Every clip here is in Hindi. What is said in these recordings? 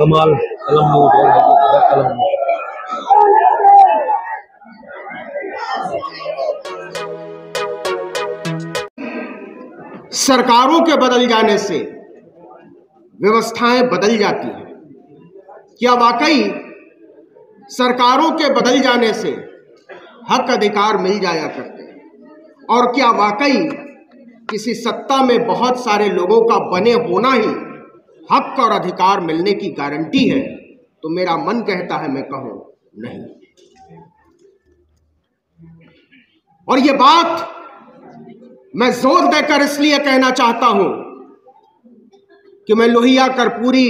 कमाल कलम कलम सरकारों के बदल जाने से व्यवस्थाएँ बदल जाती हैं। क्या वाकई सरकारों के बदल जाने से हक अधिकार मिल जाया करते हैं? और क्या वाकई किसी सत्ता में बहुत सारे लोगों का बने होना ही हक और अधिकार मिलने की गारंटी है तो मेरा मन कहता है मैं कहूँ, नहीं। और यह बात मैं ज़ोर देकर इसलिए कहना चाहता हूँ कि मैं लोहिया कर्पूरी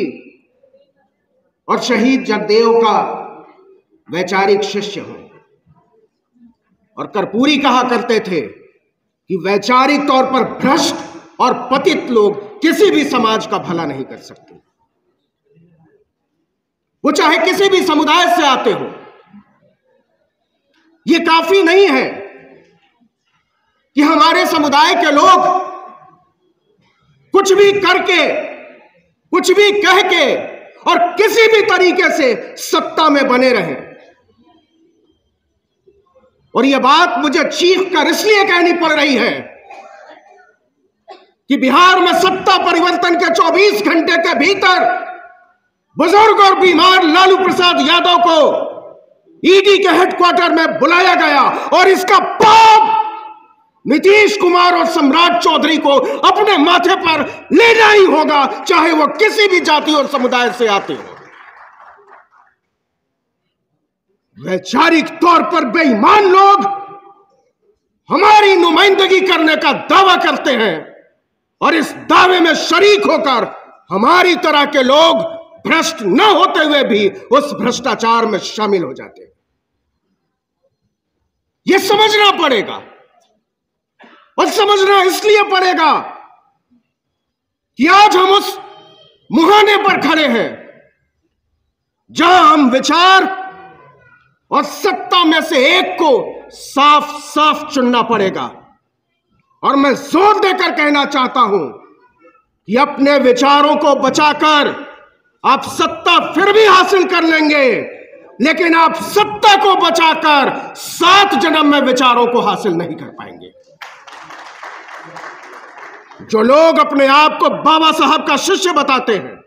और शहीद जगदेव का वैचारिक शिष्य हूँ। और कर्पूरी कहा करते थे कि वैचारिक तौर पर भ्रष्ट और पतित लोग किसी भी समाज का भला नहीं कर सकते। वो चाहे किसी भी समुदाय से आते हो, ये काफ़ी नहीं है कि हमारे समुदाय के लोग कुछ भी करके, कुछ भी कह के और किसी भी तरीके से सत्ता में बने रहे। और यह बात मुझे चीख कर इसलिए कहनी पड़ रही है कि बिहार में सत्ता परिवर्तन के 24 घंटे के भीतर बुज़ुर्ग और बीमार लालू प्रसाद यादव को ईडी के हेडक्वार्टर में बुलाया गया और इसका पाप नीतीश कुमार और सम्राट चौधरी को अपने माथे पर लेना ही होगा, चाहे वो किसी भी जाति और समुदाय से आते हो। वैचारिक तौर पर बेईमान लोग हमारी नुमाइंदगी करने का दावा करते हैं। और इस दावे में शरीक होकर हमारी तरह के लोग भ्रष्ट न होते हुए भी उस भ्रष्टाचार में शामिल हो जाते हैं। यह समझना पड़ेगा। और समझना इसलिए पड़ेगा कि आज हम उस मुहाने पर खड़े हैं जहाँ हम विचार और सत्ता में से एक को साफ़ साफ़ चुनना पड़ेगा। और मैं ज़ोर देकर कहना चाहता हूँ कि अपने विचारों को बचाकर आप सत्ता फिर भी हासिल कर लेंगे, लेकिन आप सत्ता को बचाकर सात जन्म में विचारों को हासिल नहीं कर पाएँगे। जो लोग अपने आप को बाबा साहब का शिष्य बताते हैं,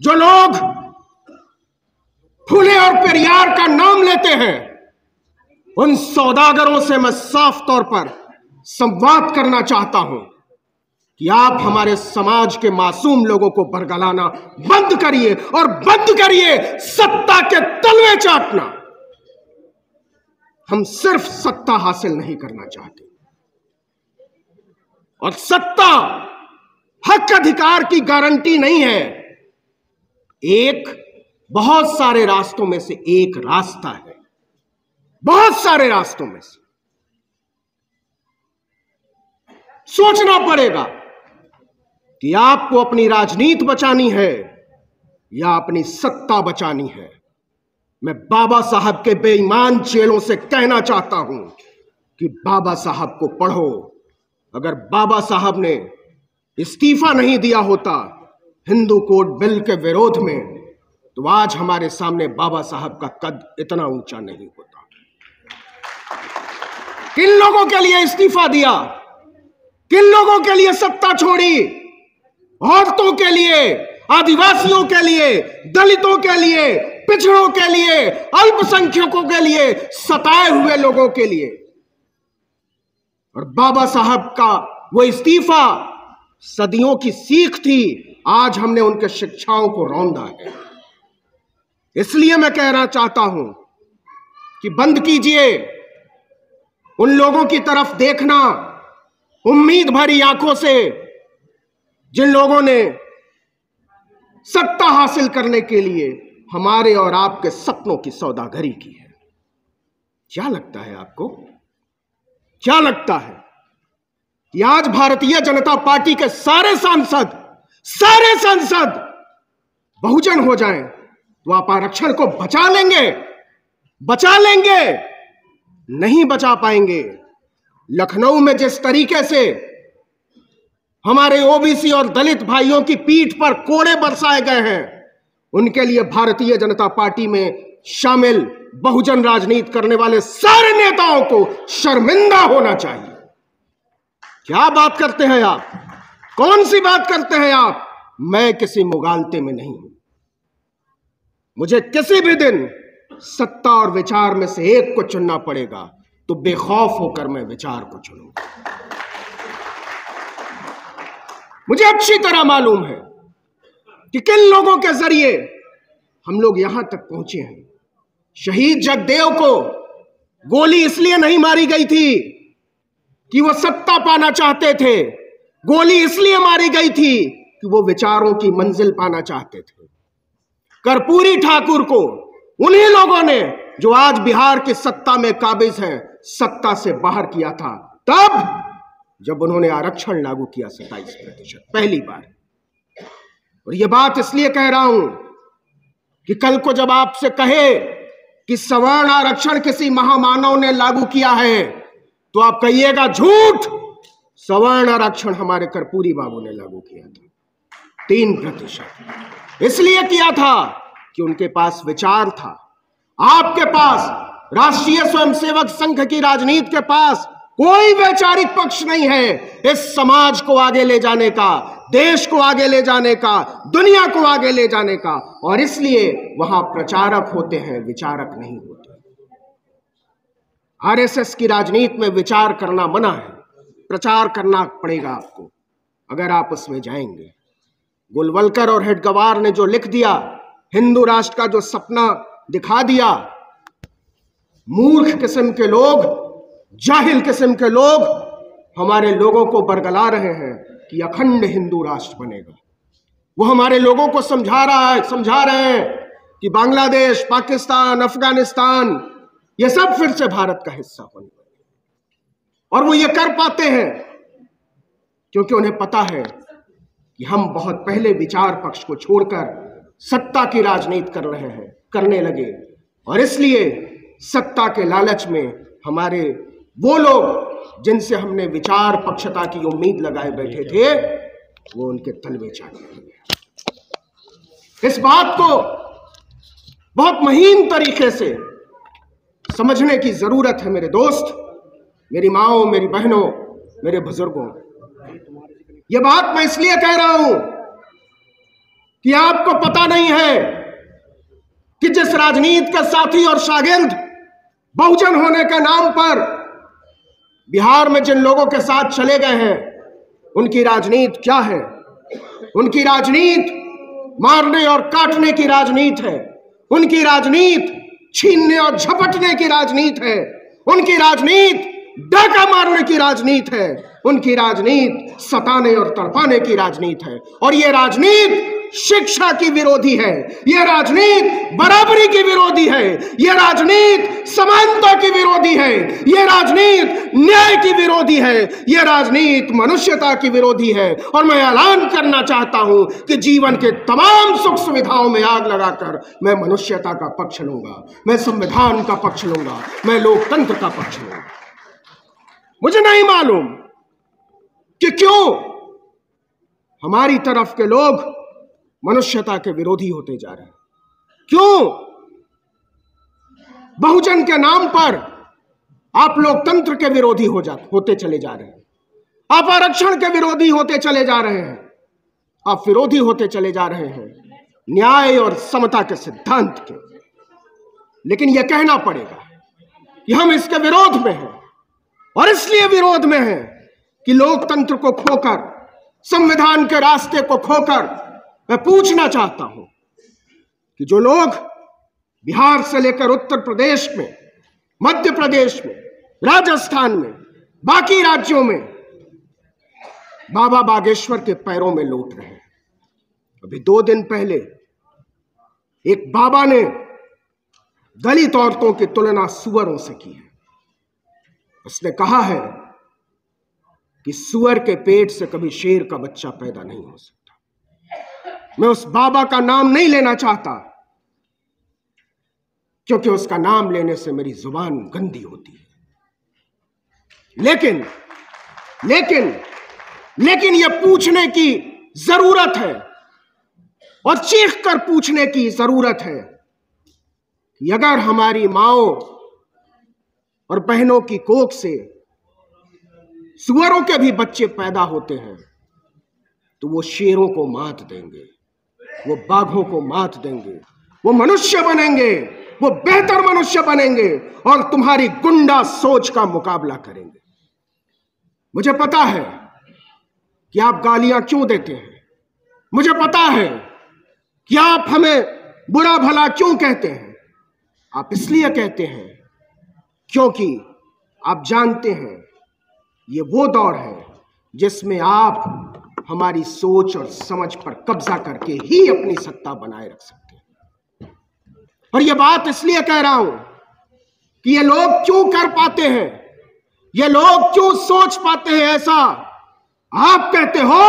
जो लोग फूले और पेरियार का नाम लेते हैं, उन सौदागरों से मैं साफ़ तौर पर संवाद करना चाहता हूँ कि आप हमारे समाज के मासूम लोगों को बरगलाना बंद करिए और बंद करिए सत्ता के तलवे चाटना। हम सिर्फ़ सत्ता हासिल नहीं करना चाहते। और सत्ता हक अधिकार की गारंटी नहीं है। एक, बहुत सारे रास्तों में से एक रास्ता है। बहुत सारे रास्तों में से। सोचना पड़ेगा कि आपको अपनी राजनीति बचानी है या अपनी सत्ता बचानी है। मैं बाबा साहब के बेईमान चेलों से कहना चाहता हूँ कि बाबा साहब को पढ़ो। अगर बाबा साहब ने इस्तीफा नहीं दिया होता हिंदू कोड बिल के विरोध में तो आज हमारे सामने बाबा साहब का कद इतना ऊँचा नहीं होता। किन लोगों के लिए इस्तीफा दिया? किन लोगों के लिए सत्ता छोड़ी? औरतों के लिए, आदिवासियों के लिए, दलितों के लिए, पिछड़ों के लिए, अल्पसंख्यकों के लिए, सताए हुए लोगों के लिए। और बाबा साहब का वो इस्तीफा, सदियों की सीख थी, आज हमने उनके शिक्षाओं को रौंदा है। इसलिए मैं कहना चाहता हूँ कि बंद कीजिए, उन लोगों की तरफ़ देखना उम्मीद भरी आँखों से जिन लोगों ने सत्ता हासिल करने के लिए हमारे और आपके सपनों की सौदागरी की है। क्या लगता है आपको? क्या लगता है कि आज भारतीय जनता पार्टी के सारे सांसद सारे सांसद बहुजन हो जाएँ तो आप आरक्षण को बचा लेंगे बचा लेंगे, नहीं बचा पाएँगे। लखनऊ में जिस तरीके से हमारे ओबीसी और दलित भाइयों की पीठ पर कोड़े बरसाए गए हैं, उनके लिए भारतीय जनता पार्टी में शामिल बहुजन राजनीति करने वाले सारे नेताओं को शर्मिंदा होना चाहिए। क्या बात करते हैं आप? कौन सी बात करते हैं आप? मैं किसी मुगालते में नहीं हूँ। मुझे किसी भी दिन सत्ता और विचार में से एक को चुनना पड़ेगा। तो बेखौफ होकर मैं विचार को चुनूँगा। मुझे अच्छी तरह मालूम है कि किन लोगों के ज़रिए हम लोग यहाँ तक पहुँचे हैं। शहीद जगदेव को गोली इसलिए नहीं मारी गई थी कि वो सत्ता पाना चाहते थे। गोली इसलिए मारी गई थी कि वो विचारों की मंजिल पाना चाहते थे। कर्पूरी ठाकुर को उन्हीं लोगों ने जो आज बिहार की सत्ता में काबिज हैं सत्ता से बाहर किया था, तब जब उन्होंने आरक्षण लागू किया सत्ताईस प्रतिशत, पहली बार। और यह बात इसलिए कह रहा हूँ कि कल को जब आपसे कहे कि सवर्ण आरक्षण किसी महामानव ने लागू किया है तो आप कहिएगा, झूठ! सवर्ण आरक्षण हमारे कर्पूरी बाबू ने लागू किया था। तीन प्रतिशत। इसलिए किया था कि उनके पास विचार था। आपके पास राष्ट्रीय स्वयंसेवक संघ की राजनीति के पास कोई वैचारिक पक्ष नहीं है इस समाज को आगे ले जाने का, देश को आगे ले जाने का, दुनिया को आगे ले जाने का। और इसलिए वहाँ प्रचारक होते हैं, विचारक नहीं होते। आरएसएस की राजनीति में विचार करना मना है। प्रचार करना पड़ेगा आपको। अगर आप उसमें जाएँगे। गुलवलकर और हेडगवार ने जो लिख दिया, हिंदू राष्ट्र का जो सपना दिखा दिया मूर्ख किस्म के लोग, जाहिल किस्म के लोग हमारे लोगों को बरगला रहे हैं कि अखंड हिंदू राष्ट्र बनेगा। वो हमारे लोगों को समझा रहा है, समझा रहे हैं कि बांग्लादेश, पाकिस्तान, अफ़गानिस्तान, ये सब फिर से भारत का हिस्सा होने और वो ये कर पाते हैं क्योंकि उन्हें पता है कि हम बहुत पहले विचार पक्ष को छोड़कर सत्ता की राजनीति कर रहे हैं, करने लगे। और इसलिए सत्ता के लालच में हमारे वो लोग जिनसे हमने विचार पक्षता की उम्मीद लगाए बैठे थे, वो उनके तलवे चाहे इस बात को बहुत महीन तरीके से समझने की ज़रूरत है मेरे दोस्त, मेरी माओ, मेरी बहनों, मेरे बुज़ुर्गों। यह बात मैं इसलिए कह रहा हूँ कि आपको पता नहीं है कि जिस राजनीति का साथी और शागिर्द बहुजन होने के नाम पर बिहार में जिन लोगों के साथ चले गए हैं, उनकी राजनीति क्या है? उनकी राजनीति मारने और काटने की राजनीति है। उनकी राजनीति छीनने और झपटने की राजनीति है। उनकी राजनीति डाका मारने की राजनीति है। उनकी राजनीति सताने और तड़पाने की राजनीति है। और यह राजनीति शिक्षा की विरोधी है। यह राजनीति बराबरी की विरोधी है। यह राजनीति समानता की विरोधी है। यह राजनीति न्याय की विरोधी है। यह राजनीति मनुष्यता की विरोधी है। और मैं ऐलान करना चाहता हूँ कि जीवन के तमाम सुख सुविधाओं में आग लगाकर मैं मनुष्यता का पक्ष लूँगा। मैं संविधान का पक्ष लूँगा। मैं लोकतंत्र का पक्ष लूँगा। मुझे नहीं मालूम कि क्यों हमारी तरफ़ के लोग मनुष्यता के विरोधी होते जा रहे हैं। क्यों? बहुजन के नाम पर आप लोकतंत्र के विरोधी हो जा, होते चले जा रहे हैं। आप आरक्षण के विरोधी होते चले जा रहे हैं। आप विरोधी होते चले जा रहे हैं। न्याय और समता के सिद्धांत के। लेकिन यह कहना पड़ेगा कि हम इसके विरोध में हैं और इसलिए विरोध में हैं कि लोकतंत्र को खोकर, संविधान के रास्ते को खोकर मैं पूछना चाहता हूँ कि जो लोग बिहार से लेकर उत्तर प्रदेश में, मध्य प्रदेश में, राजस्थान में, बाकी राज्यों में बाबा बागेश्वर के पैरों में लौट रहे हैं। अभी दो दिन पहले एक बाबा ने दलित औरतों की तुलना सुअरों से की है। उसने कहा है कि सुअर के पेट से कभी शेर का बच्चा पैदा नहीं हो सकता। मैं उस बाबा का नाम नहीं लेना चाहता, क्योंकि उसका नाम लेने से मेरी ज़ुबान गंदी होती है। लेकिन लेकिन लेकिन यह पूछने की ज़रूरत है, और चीख कर पूछने की ज़रूरत है कि अगर हमारी माओ और बहनों की कोख से सुअरों के भी बच्चे पैदा होते हैं तो वो शेरों को मात देंगे। वो बाघों को मात देंगे। वो मनुष्य बनेंगे, वो बेहतर मनुष्य बनेंगे और तुम्हारी गुंडा सोच का मुकाबला करेंगे। मुझे पता है कि आप गालियाँ क्यों देते हैं। मुझे पता है कि आप हमें बुरा भला क्यों कहते हैं। आप इसलिए कहते हैं क्योंकि आप जानते हैं, ये वो दौर है जिसमें आप हमारी सोच और समझ पर कब्जा करके ही अपनी सत्ता बनाए रख सकते हैं। और यह बात इसलिए कह रहा हूँ कि ये लोग क्यों कर पाते हैं? ये लोग क्यों सोच पाते हैं ऐसा? आप कहते हो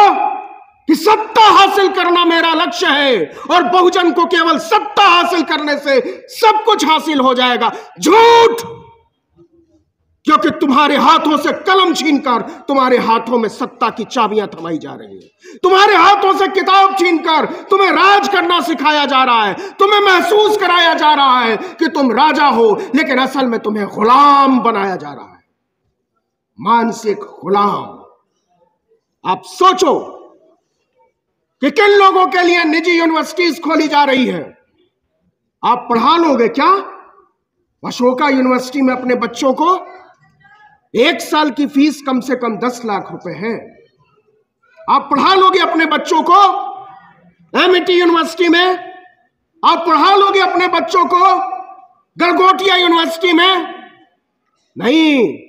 कि सत्ता हासिल करना मेरा लक्ष्य है और बहुजन को केवल सत्ता हासिल करने से सब कुछ हासिल हो जाएगा। झूठ! क्योंकि तुम्हारे हाथों से कलम छीनकर तुम्हारे हाथों में सत्ता की चाबियाँ थमाई जा रही है। तुम्हारे हाथों से किताब छीनकर तुम्हें राज करना सिखाया जा रहा है, तुम्हें महसूस कराया जा रहा है कि तुम राजा हो, लेकिन असल में तुम्हें गुलाम बनाया जा रहा है। मानसिक गुलाम। आप सोचो कि किन लोगों के लिए निजी यूनिवर्सिटीज खोली जा रही है? आप पढ़ा लोगे क्या? अशोका यूनिवर्सिटी में अपने बच्चों को एक साल की फ़ीस कम से कम दस लाख रुपए है। आप पढ़ा लोगे अपने बच्चों को? एमईटी यूनिवर्सिटी में? आप पढ़ा लोगे अपने बच्चों को? गलगोटिया यूनिवर्सिटी में? नहीं।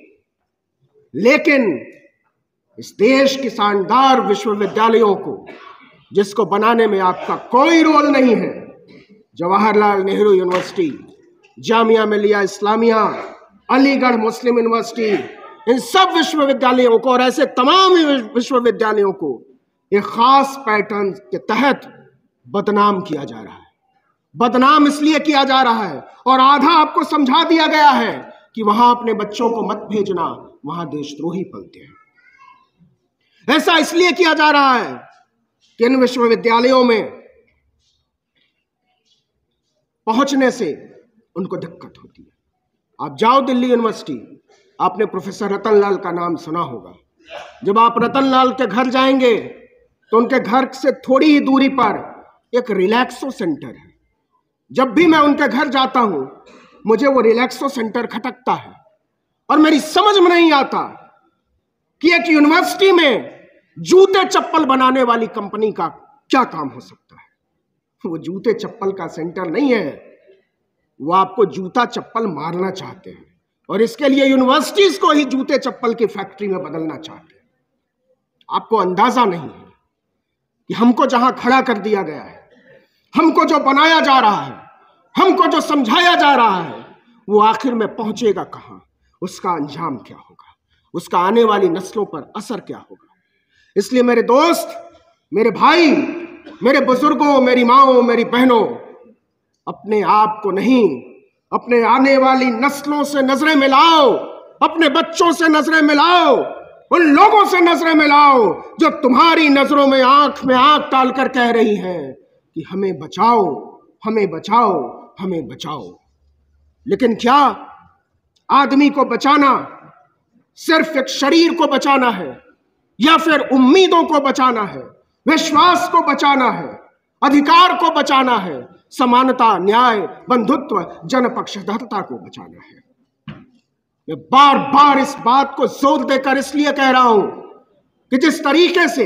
लेकिन इस देश की शानदार विश्वविद्यालयों को, जिसको बनाने में आपका कोई रोल नहीं है, जवाहरलाल नेहरू यूनिवर्सिटी जामिया मिलिया इस्लामिया अलीगढ़ मुस्लिम यूनिवर्सिटी, इन सब विश्वविद्यालयों को और ऐसे तमाम विश्वविद्यालयों को एक खास पैटर्न के तहत बदनाम किया जा रहा है। बदनाम इसलिए किया जा रहा है और आधा आपको समझा दिया गया है कि वहाँ अपने बच्चों को मत भेजना, वहाँ देशद्रोही पलते हैं। ऐसा इसलिए किया जा रहा है कि इन विश्वविद्यालयों में पहुँचने से उनको दिक्कत होती है। आप जाओ दिल्ली यूनिवर्सिटी आपने प्रोफेसर रतन लाल का नाम सुना होगा। जब आप रतन लाल के घर जाएँगे तो उनके घर से थोड़ी ही दूरी पर एक रिलैक्सो सेंटर है। जब भी मैं उनके घर जाता हूँ, मुझे वो रिलैक्सो सेंटर खटकता है। और मेरी समझ में नहीं आता कि एक यूनिवर्सिटी में जूते चप्पल बनाने वाली कंपनी का क्या काम हो सकता है। वो जूते चप्पल का सेंटर नहीं है। वो आपको जूता चप्पल मारना चाहते हैं। और इसके लिए यूनिवर्सिटीज को ही जूते चप्पल की फैक्ट्री में बदलना चाहते हैं। आपको अंदाज़ा नहीं है कि हमको जहाँ खड़ा कर दिया गया है, हमको जो बनाया जा रहा है, हमको जो समझाया जा रहा है, वो आखिर में पहुंचेगा कहाँ? उसका अंजाम क्या होगा? उसका आने वाली नस्लों पर असर क्या होगा? इसलिए मेरे दोस्त, मेरे भाई, मेरे बुज़ुर्गों, मेरी माओ, मेरी बहनों अपने आप को नहीं, अपने आने वाली नस्लों से नज़रें मिलाओ, अपने बच्चों से नज़रें मिलाओ, उन लोगों से नज़रें मिलाओ जो तुम्हारी नज़रों में आँख में आँख डालकर कह रही हैं कि हमें बचाओ हमें बचाओ हमें बचाओ। लेकिन क्या आदमी को बचाना सिर्फ़ एक शरीर को बचाना है या फिर उम्मीदों को बचाना है, विश्वास को बचाना है, अधिकार को बचाना है? समानता, न्याय, बंधुत्व जनपक्षधरता को बचाना है। मैं बार बार इस बात को ज़ोर देकर इसलिए कह रहा हूँ कि जिस तरीके से,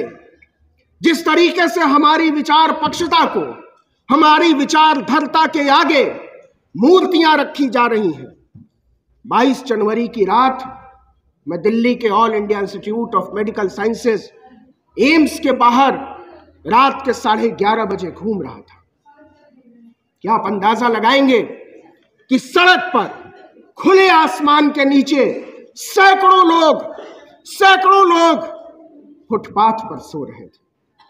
जिस तरीके से हमारी विचार पक्षता को, हमारी विचारधरता के आगे मूर्तियाँ रखी जा रही हैं। 22 जनवरी की रात मैं दिल्ली के All India Institute of Medical Sciences AIIMS के बाहर रात के साढ़े ग्यारह बजे घूम रहा था। क्या आप अंदाज़ा लगाएँगे कि सड़क पर खुले आसमान के नीचे सैकड़ों लोग सैकड़ों लोग फुटपाथ पर सो रहे थे।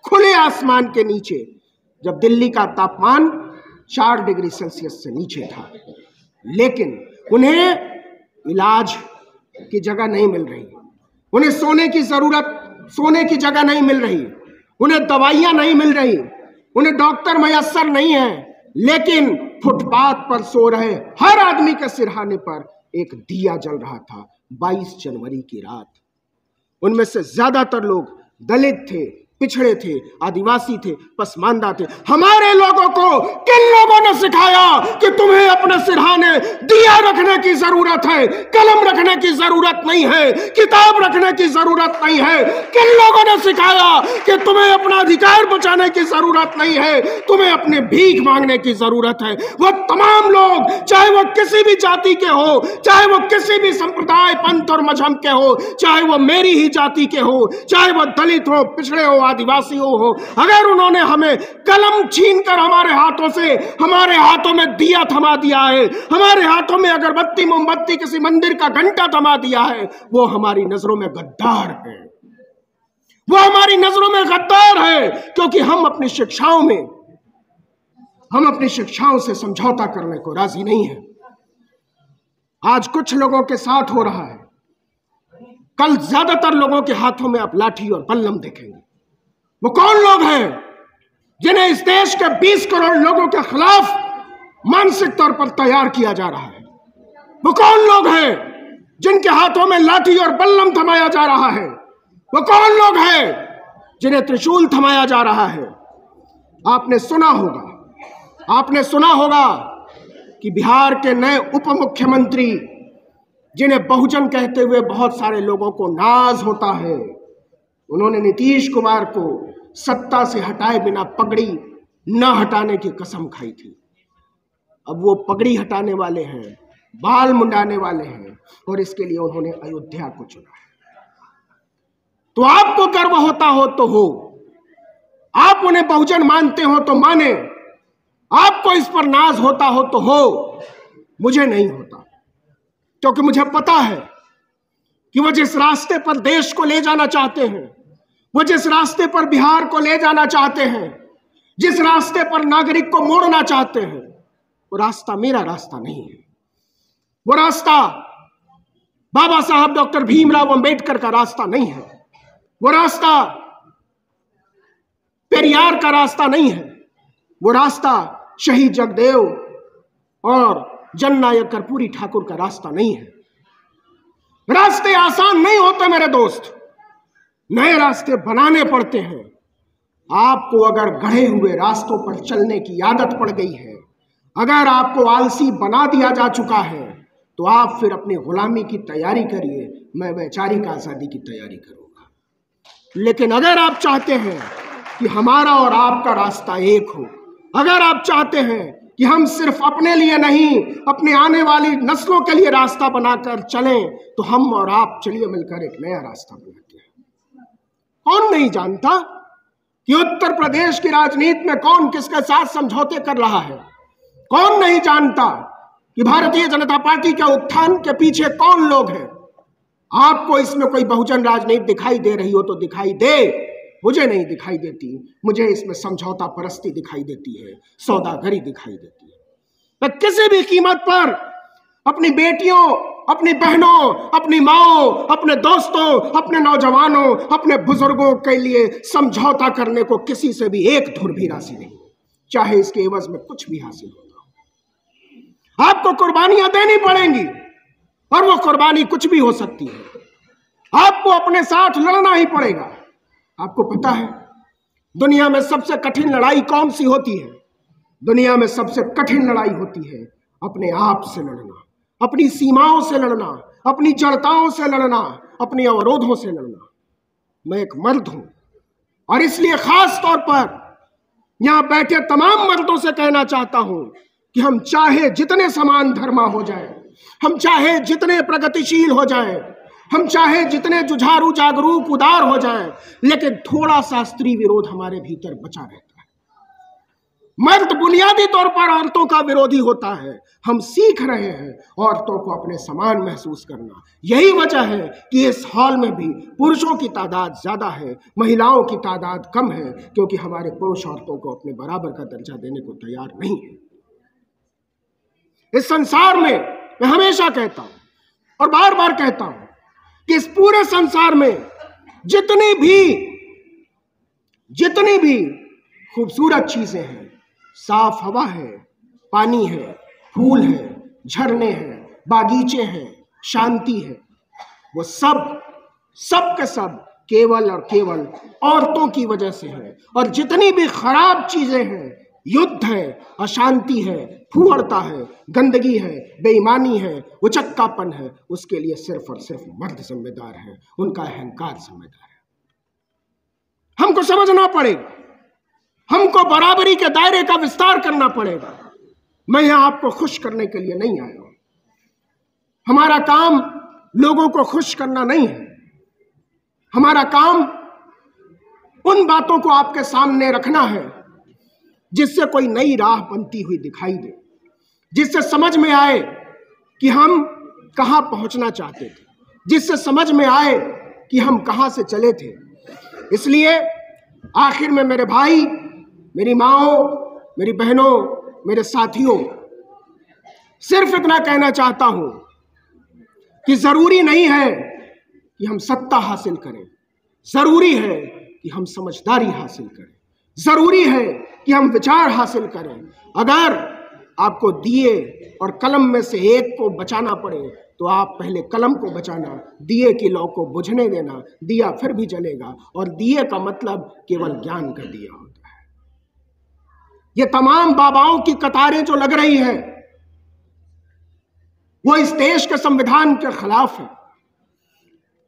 खुले आसमान के नीचे जब दिल्ली का तापमान चार डिग्री सेल्सियस से नीचे था, लेकिन उन्हें इलाज की जगह नहीं मिल रही। उन्हें सोने की ज़रूरत, सोने की जगह नहीं मिल रही। उन्हें दवाइयाँ नहीं मिल रही। उन्हें डॉक्टर मैसर नहीं है। लेकिन फुटपाथ पर सो रहे हर आदमी के सिरहाने पर एक दिया जल रहा था। 22 जनवरी की रात। उनमें से ज़्यादातर लोग दलित थे। पिछड़े थे, आदिवासी थे, पसमानदा थे। हमारे लोगों को किन लोगों ने सिखाया कि तुम्हें अपने सिरहाने दिया रखने की ज़रूरत है, कलम रखने की ज़रूरत नहीं है, किताब रखने की ज़रूरत नहीं है? किन लोगों ने सिखाया कि तुम्हें अपना अधिकार बचाने की ज़रूरत नहीं है, तुम्हें अपने भीख मांगने की ज़रूरत है? वो तमाम लोग, चाहे वो किसी भी जाति के हो, चाहे वो किसी भी संप्रदाय, पंथ और मज़हब के हो, चाहे वो मेरी ही जाति के हो, चाहे वो दलित हो, पिछड़े हो आदिवासियों हो अगर उन्होंने हमें कलम छीन कर हमारे हाथों से, हमारे हाथों में दिया थमा दिया है, हमारे हाथों में अगरबत्ती, मोमबत्ती, किसी मंदिर का घंटा थमा दिया है, वो हमारी नज़रों में गद्दार है। वो हमारी नज़रों में गद्दार है, क्योंकि हम अपनी शिक्षाओं में, हम अपनी शिक्षाओं से समझौता करने को राज़ी नहीं है। आज कुछ लोगों के साथ हो रहा है। कल ज़्यादातर लोगों के हाथों में आप लाठी और बल्लम देखेंगे। वो कौन लोग हैं जिन्हें इस देश के 20 करोड़ लोगों के खिलाफ मानसिक तौर पर तैयार किया जा रहा है? वो कौन लोग हैं जिनके हाथों में लाठी और बल्लम थमाया जा रहा है? वो कौन लोग हैं जिन्हें त्रिशूल थमाया जा रहा है? आपने सुना होगा, आपने सुना होगा कि बिहार के नए उप मुख्यमंत्री जिन्हें बहुजन कहते हुए बहुत सारे लोगों को नाज होता है, उन्होंने नीतीश कुमार को सत्ता से हटाए बिना पगड़ी न हटाने की कसम खाई थी। अब वो पगड़ी हटाने वाले हैं, बाल मुंडाने वाले हैं और इसके लिए उन्होंने अयोध्या को चुना है। तो आपको गर्व होता हो तो हो। आप उन्हें बहुजन मानते हो तो माने। आपको इस पर नाज होता हो तो हो। मुझे नहीं होता, क्योंकि मुझे पता है कि वो जिस रास्ते पर देश को ले जाना चाहते हैं वो जिस रास्ते पर बिहार को ले जाना चाहते हैं, जिस रास्ते पर नागरिक को मोड़ना चाहते हैं, वो रास्ता मेरा रास्ता नहीं है। वो रास्ता बाबा साहब डॉक्टर भीमराव अंबेडकर का रास्ता नहीं है। वो रास्ता पेरियार का रास्ता नहीं है। वो रास्ता शहीद जगदेव और जननायक कर्पूरी ठाकुर का रास्ता नहीं है। रास्ते आसान नहीं होते मेरे दोस्त। नए रास्ते बनाने पड़ते हैं। आपको अगर गढ़े हुए रास्तों पर चलने की आदत पड़ गई है, अगर आपको आलसी बना दिया जा चुका है तो आप फिर अपनी गुलामी की तैयारी करिए, मैं वैचारिक आज़ादी की तैयारी करूँगा। लेकिन अगर आप चाहते हैं कि हमारा और आपका रास्ता एक हो, अगर आप चाहते हैं कि हम सिर्फ़ अपने लिए नहीं, अपने आने वाली नस्लों के लिए रास्ता बनाकर चलें तो हम और आप चलिए मिलकर एक नया रास्ता बनाते हैं कौन नहीं जानता कि उत्तर प्रदेश की राजनीति में कौन किसके साथ समझौते कर रहा है? कौन नहीं जानता कि भारतीय जनता पार्टी के उत्थान के पीछे कौन लोग हैं? आपको इसमें कोई बहुजन राजनीति दिखाई दे रही हो तो दिखाई दे। मुझे नहीं दिखाई देती। मुझे इसमें समझौता परस्ती दिखाई देती है, सौदागरी दिखाई देती है। मैं किसी भी कीमत पर अपनी बेटियों अपनी बहनों, अपनी माओ, अपने दोस्तों, अपने नौजवानों, अपने बुज़ुर्गों के लिए समझौता करने को किसी से भी एक धुर भी राशि नहीं। चाहे इसके एवज में कुछ भी हासिल होता हो आपको कुर्बानियाँ देनी पड़ेंगी, और वो कुर्बानी कुछ भी हो सकती है। आपको अपने साथ लड़ना ही पड़ेगा। आपको पता है, दुनिया में सबसे कठिन लड़ाई कौन सी होती है? दुनिया में सबसे कठिन लड़ाई होती है, अपने आप से लड़ना। अपनी सीमाओं से लड़ना, अपनी जड़ताओं से लड़ना, अपने अवरोधों से लड़ना। मैं एक मर्द हूँ और इसलिए खास तौर पर यहाँ बैठे तमाम मर्दों से कहना चाहता हूँ कि हम चाहे जितने समान धर्मा हो जाए, हम चाहे जितने प्रगतिशील हो जाए, हम चाहे जितने जुझारू जागरूक उदार हो जाए, लेकिन थोड़ा सा स्त्री विरोध हमारे भीतर बचा रहता मर्द बुनियादी तौर पर औरतों का विरोधी होता है। हम सीख रहे हैं औरतों को अपने समान महसूस करना। यही वजह है कि इस हॉल में भी पुरुषों की तादाद ज़्यादा है, महिलाओं की तादाद कम है, क्योंकि हमारे पुरुष औरतों को अपने बराबर का दर्जा देने को तैयार नहीं है। इस संसार में मैं हमेशा कहता हूँ और बार बार कहता हूँ कि इस पूरे संसार में जितनी भी जितनी भी खूबसूरत चीज़ें हैं साफ़ हवा है, पानी है, फूल है, झरने हैं, बागीचे हैं, शांति है। वो सब सब के सब केवल और केवल औरतों की वजह से है। और जितनी भी खराब चीज़ें हैं, युद्ध है, अशांति है, फूहड़ता है, गंदगी है, बेईमानी है, उचक्कापन है, उसके लिए सिर्फ़ और सिर्फ़ मर्द जिम्मेदार है, उनका अहंकार जिम्मेदार है। हमको समझना पड़ेगा। हमको बराबरी के दायरे का विस्तार करना पड़ेगा। मैं यहाँ आपको खुश करने के लिए नहीं आया हूँ। हमारा काम लोगों को खुश करना नहीं है। हमारा काम उन बातों को आपके सामने रखना है, जिससे कोई नई राह बनती हुई दिखाई दे, जिससे समझ में आए कि हम कहाँ पहुँचना चाहते थे, जिससे समझ में आए कि हम कहाँ से चले थे। इसलिए आखिर में मेरे भाई मेरी माओ, मेरी बहनों, मेरे साथियों, सिर्फ़ इतना कहना चाहता हूँ कि ज़रूरी नहीं है कि हम सत्ता हासिल करें। ज़रूरी है कि हम समझदारी हासिल करें। ज़रूरी है कि हम विचार हासिल करें। अगर आपको दिए और कलम में से एक को बचाना पड़े तो आप पहले कलम को बचाना, दिए की लौ को बुझने देना, दिया फिर भी जलेगा। और दिए का मतलब केवल ज्ञान का दिया होता ये तमाम बाबाओं की कतारें जो लग रही हैं, वो इस देश के संविधान के खिलाफ है।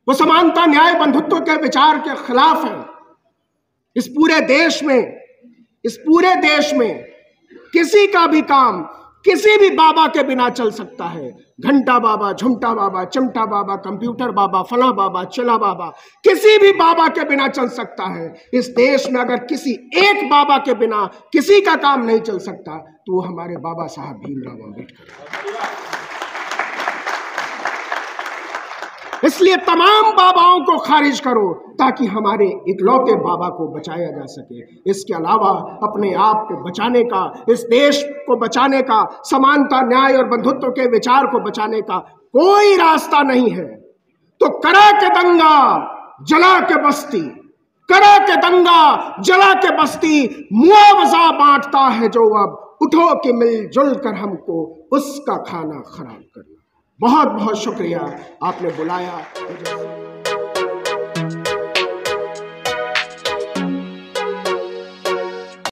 वो समानता, न्याय, बंधुत्व के विचार के खिलाफ है। इस पूरे देश में, इस पूरे देश में किसी का भी काम किसी भी बाबा के बिना चल सकता है। घंटा बाबा, झुमटा बाबा, चिमटा बाबा, कंप्यूटर बाबा, फला बाबा, चला बाबा, किसी भी बाबा के बिना चल सकता है। इस देश में अगर किसी एक बाबा के बिना किसी का काम नहीं चल सकता तो वो हमारे बाबा साहब भीमराव अंबेडकर इसलिए तमाम बाबाओं को खारिज करो ताकि हमारे इकलौते बाबा को बचाया जा सके। इसके अलावा अपने आप को बचाने का, इस देश को बचाने का, समानता, न्याय और बंधुत्व के विचार को बचाने का कोई रास्ता नहीं है। तो करा के दंगा, जला के बस्ती करा के दंगा, जला के बस्ती मुआवजा बांटता है जो अब उठो के मिलजुल कर हमको उसका खाना खराब करना बहुत बहुत शुक्रिया। आपने बुलाया